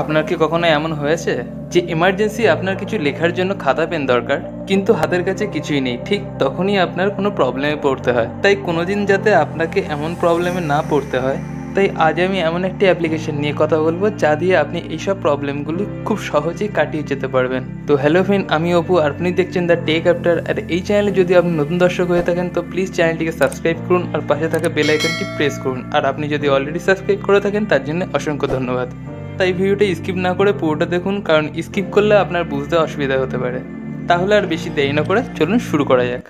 আপনার কি কখনো এমন হয়েছে যে এমার্জেন্সি আপনার কিছু লেখার জন্য খাতা পেন দরকার? কিন্তু হাতের কাছে কিছুই নেই। ঠিক তখনই আপনার কোনো প্রবলেমে পড়তে হয়। তাই কোনোদিন যাতে আপনাকে এমন প্রবলেমে না পড়তে হয়, তাই আজ আমি এমন একটি অ্যাপ্লিকেশন নিয়ে কথা বলব যা দিয়ে আপনি এইসব প্রবলেমগুলি খুব সহজেই কাটিয়ে যেতে পারবেন। তো হ্যালো ফ্রেন্ড আমি অপু আর আপনি দেখছেন দ্য টেক অ্যাপ্টার আর এই চ্যানেলে যদি আপনি নতুন দর্শক হয়ে থাকেন, তো প্লিজ চ্যানেলটিকে সাবস্ক্রাইব করুন আর পাশে থাকা বেল আইকনটি প্রেস করুন। আর আপনি যদি অলরেডি সাবস্ক্রাইব করে থাকেন, তার জন্য অসংখ্য ধন্যবাদ। তাই ভিডিওটা স্কিপ না করে পুরোটা দেখুন, কারণ স্কিপ করলে আপনার বুঝতে অসুবিধা হতে পারে। তাহলে আর বেশি দেরি না করে চলুন শুরু করা যাক।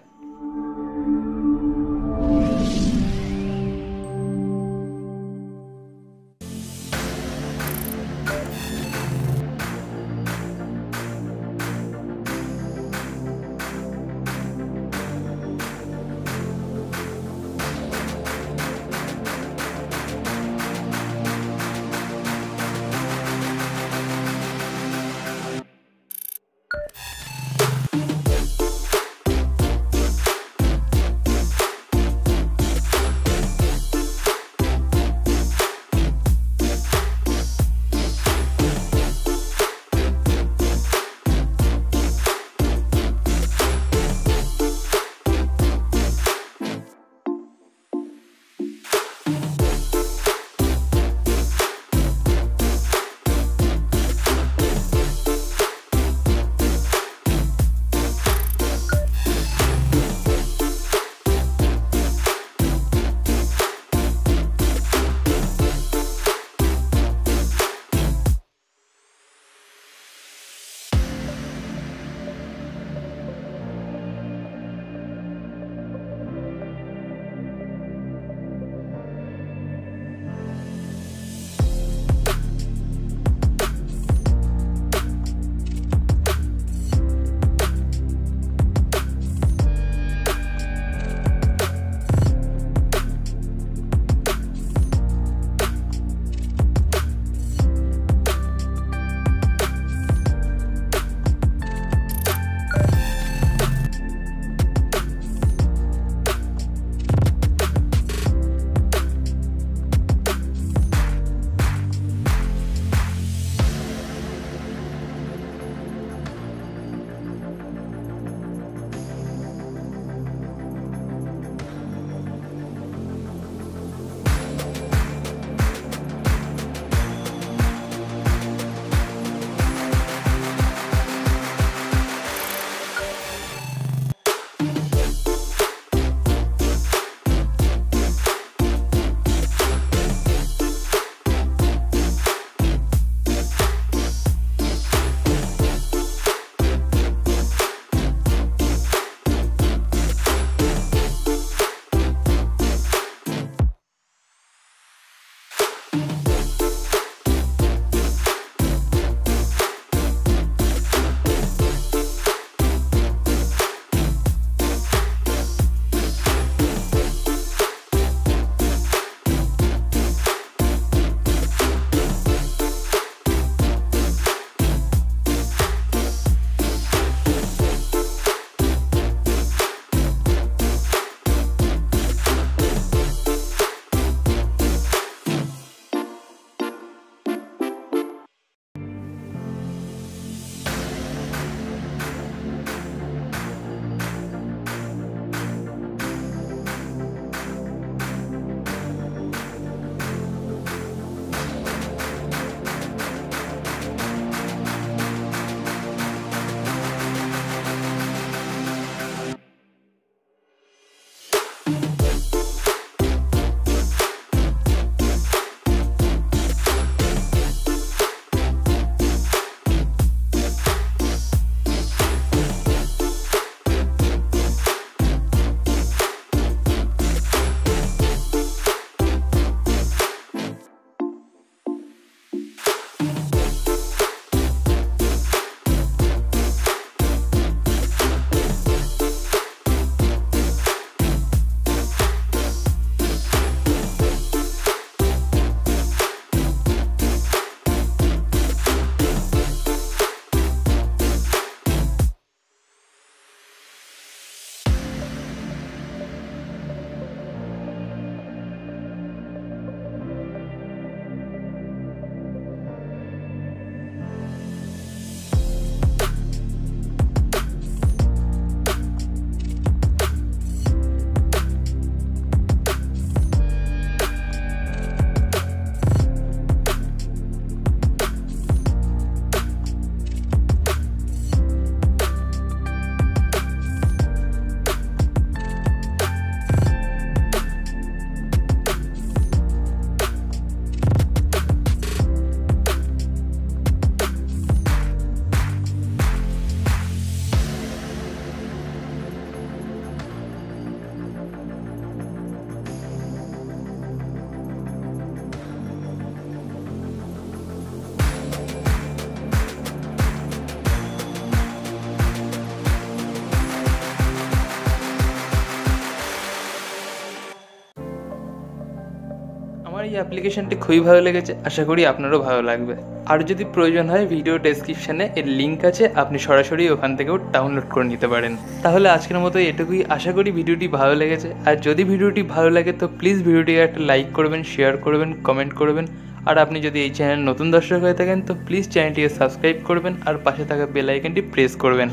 এই অ্যাপ্লিকেশনটি খুবই ভালো লেগেছে, আশা করি আপনারও ভালো লাগবে। আর যদি প্রয়োজন হয় ভিডিও ডেসক্রিপশানে এর লিঙ্ক আছে, আপনি সরাসরি ওখান থেকেও ডাউনলোড করে নিতে পারেন। তাহলে আজকের মতো এটুকুই, আশা করি ভিডিওটি ভালো লেগেছে। আর যদি ভিডিওটি ভালো লাগে, তো প্লিজ ভিডিওটিকে একটা লাইক করবেন শেয়ার করবেন কমেন্ট করবেন। আর আপনি যদি এই চ্যানেল নতুন দর্শক হয়ে থাকেন, তো প্লিজ চ্যানেলটিকে সাবস্ক্রাইব করবেন, আর পাশে থাকা বেল আইকনটি প্রেস করবেন।